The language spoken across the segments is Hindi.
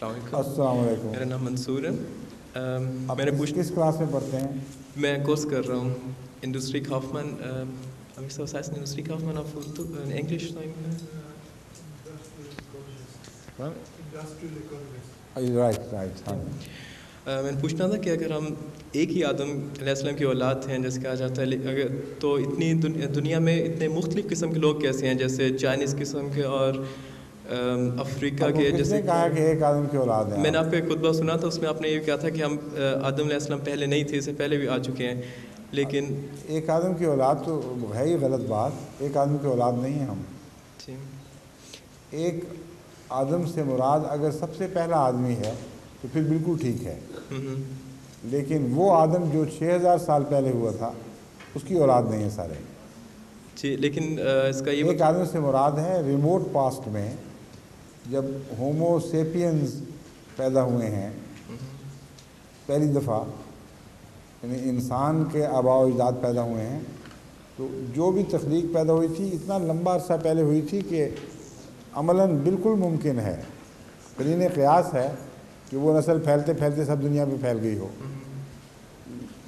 अस्सलाम मेरा नाम मंसूर है। आप मैंने पूछ किस क्लास में पढ़ते हैं? मैं कोर्स कर रहा हूँ इंडस्ट्री काफमैन राइट राइट हाँ Uh, मैंने पूछना था कि अगर हम एक ही आदम अलैहिस्सलाम की औलाद हैं जैसे कहा जाता है अगर तो इतनी दुन, दुनिया में इतने मुख्तलिफ़ किस्म के लोग कैसे हैं जैसे चाइनीज़ किस्म के और अफ्रीका के जैसे कहा कि एक आदम की औलाद है? मैंने आपका एक खुतबा सुना था उसमें आपने ये कहा था कि हम आदम अलैहिस्सलाम पहले नहीं थे इससे पहले भी आ चुके हैं लेकिन एक आदम की औलाद तो है ही गलत बात एक आदम की औलाद नहीं है हम। एक आदम से मुराद अगर सबसे पहला आदमी है तो फिर बिल्कुल ठीक है। हम्म, लेकिन वो आदम जो 6000 साल पहले हुआ था उसकी औलाद नहीं है सारे। जी लेकिन इसका ये एक आदम से मुराद है रिमोट पास्ट में जब होमो सेपियंस पैदा हुए हैं, पहली दफ़ा, यानी इंसान के आबाव अजदाद पैदा हुए हैं तो जो भी तख्लीक पैदा हुई थी, इतना लंबा अरसा पहले हुई थी कि अमलन बिल्कुल मुमकिन है, करीन क़यास है कि वो नस्ल फैलते फैलते सब दुनिया में फैल गई हो।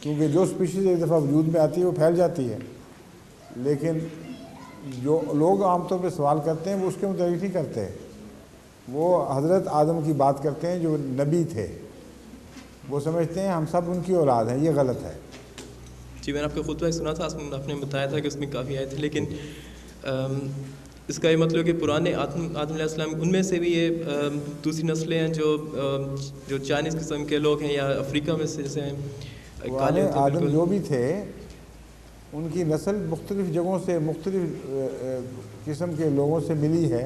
क्योंकि जो स्पीशीज़ एक दफ़ा वजूद में आती है, वो फैल जाती है। लेकिन जो लोग आमतौर पर सवाल करते हैं, वो उसके मुताबिक नहीं करते। वो हज़रत आदम की बात करते हैं जो नबी थे। वो समझते हैं हम सब उनकी औलाद हैं ये गलत है। जी मैंने आपका खुतबा सुना था आपने बताया था कि उसमें काफ़ी आए थे लेकिन अम, इसका ये मतलब कि पुराने आदम आदम उनमें से भी ये दूसरी नस्लें हैं जो अम, जो चाइनीज़ किस्म के लोग हैं या अफ्रीका में से जैसे हैं आदम जो भी थे उनकी नस्ल मुख्तलिफ़ जगहों से मुख्तलिफ़ किस्म के लोगों से मिली है।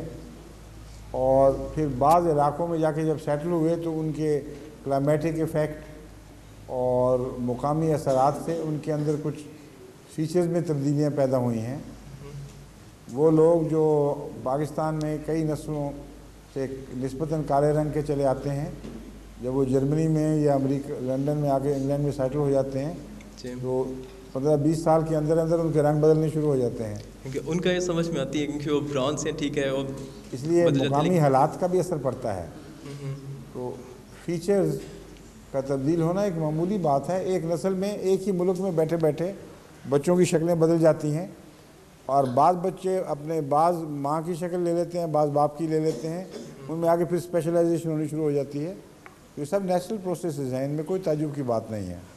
और फिर बाज़ इलाक़ों में जाके जब सेटल हुए तो उनके क्लामेटिक इफ़ेक्ट और मुकामी असरात से उनके अंदर कुछ फीचर्स में तब्दीलियाँ पैदा हुई हैं। वो लोग जो पाकिस्तान में कई नस्लों से नस्बता काले रंग के चले आते हैं जब वो जर्मनी में या अमेरिका लंदन में आके इंग्लैंड में सेटल हो जाते हैं तो पंद्रह बीस साल के अंदर अंदर उनके रंग बदलने शुरू हो जाते हैं। क्योंकि उनका ये समझ में आती है क्योंकि वो ब्राउन से ठीक है और इसलिए मुकामी हालात का भी असर पड़ता है। हम्म, तो फीचर्स का तब्दील होना एक मामूली बात है। एक नस्ल में एक ही मुल्क में बैठे बैठे बच्चों की शक्लें बदल जाती हैं और बाद बच्चे अपने बाज़ माँ की शक्ल ले लेते हैं बाज़ बाप की ले लेते हैं। उनमें आगे फिर स्पेशलाइजेशन होनी शुरू हो जाती है। तो ये सब नेचुरल प्रोसेस हैं इनमें कोई ताजुब की बात नहीं है।